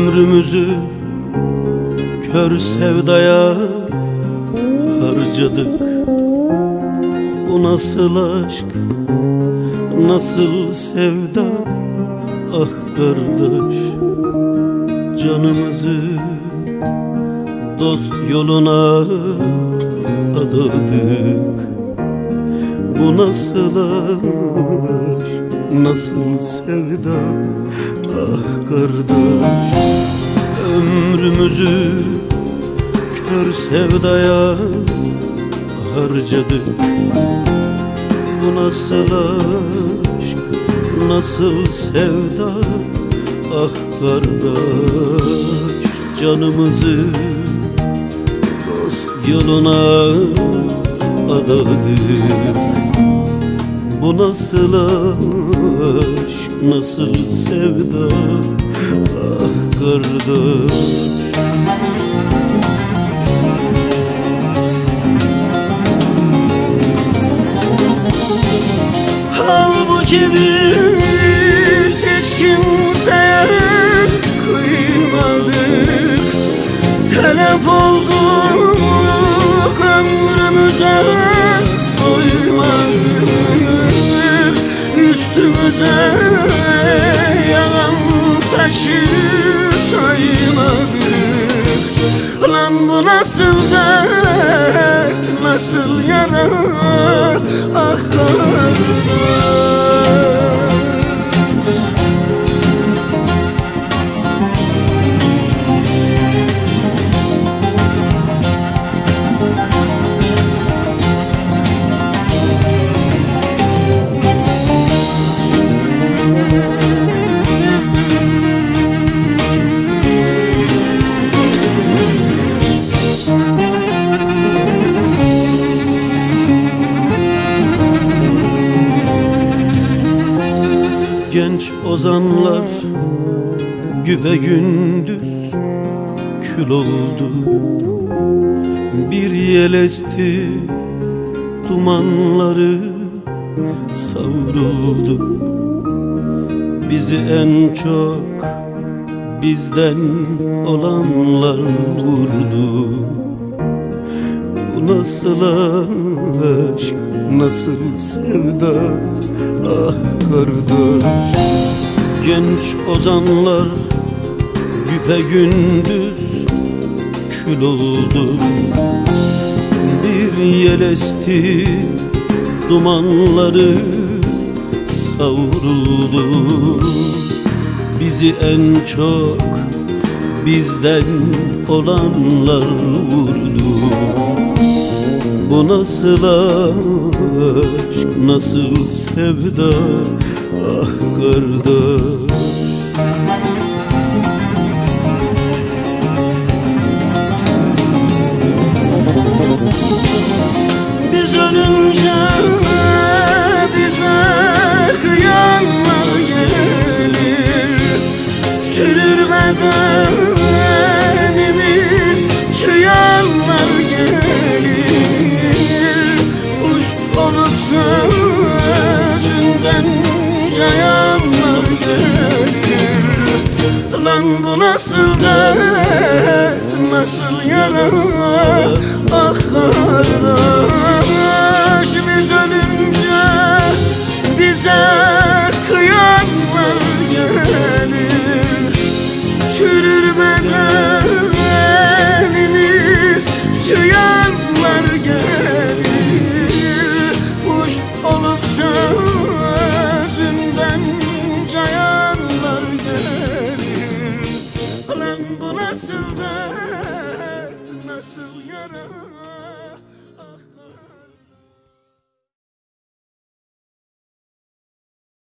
Ömrümüzü kör sevdaya harcadık. Bu nasıl aşk, nasıl sevda? Ah kardeş canımızı dost yoluna adadık. Bu nasıl aşk, nasıl sevda? Ah kardeş ömrümüzü kör sevdaya harcadık. Bu nasıl aşk, nasıl sevda? Ah kardeş canımızı dost yoluna adadık. Bu nasıl aşk, nasıl sevda? Ah kardeş Halbuki biz hiç kimseye kıymadık. Telef olduk ömrümüze doymadık. Üstümüze yalan taşı Lan bu nasıl dert, nasıl yara? Ah kardeş genç ozanlar Güpe gündüz kül oldu. Bir yel esti dumanları savruldu. Bizi en çok bizden olanlar vurdu nasıl aşk, nasıl sevda Ah kardeş Genç ozanlar güpe gündüz kül oldu. Bir yel esti dumanları savruldu. Bizi en çok bizden olanlar vurdu Bu nasıl aşk, nasıl sevda? Ah kardeş. Biz ölünce bize kıyanlar gelir Çürür Lan bu nasıl dert, nasıl yara? Ah kardeş biz ölünce bize kıyanlar gelir. Çürür bedenimiz bu nasıl dert, nasıl yara